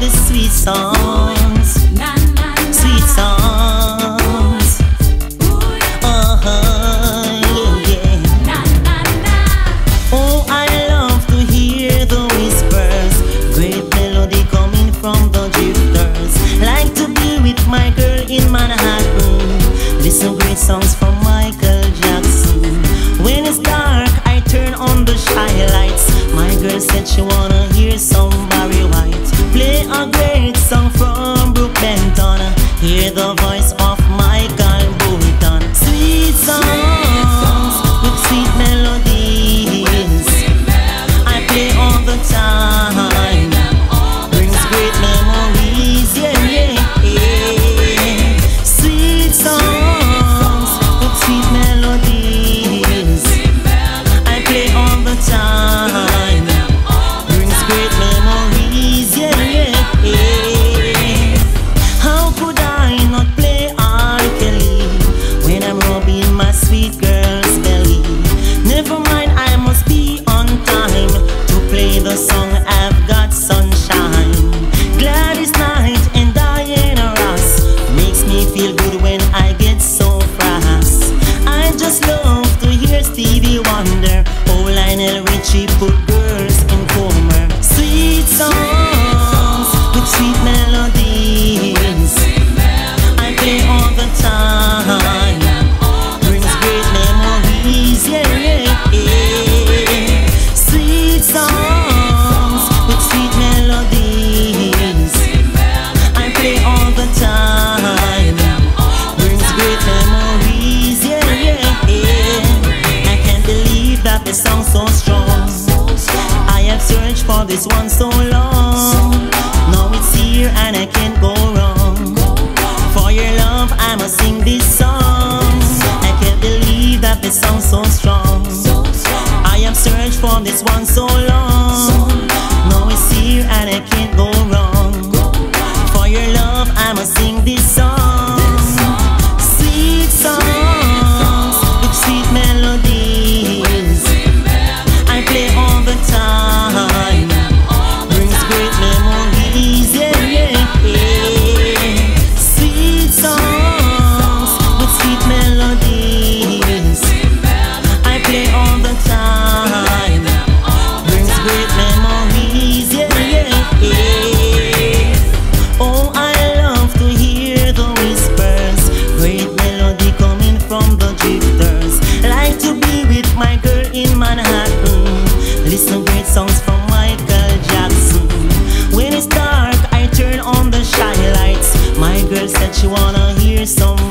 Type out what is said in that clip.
the sweet songs, sweet songs. Uh-huh, yeah. Oh, I love to hear the whispers, great melody coming from the drifters. Like to be with my girl in Manhattan. Listen great songs from Michael Jackson. When it's dark, I turn on the shy lights. My girl said she wanna Stevie Wonder. Oh, Lionel Richie put girls in coma. Sweet songs with sweet melodies. This one so long. Now it's here and I can't go wrong. For your love, I must sing this song. I can't believe that this song's so strong. I have searched for this one so long. From Michael Jackson. When it's dark, I turn on the shy lights. My girl said she wanna hear some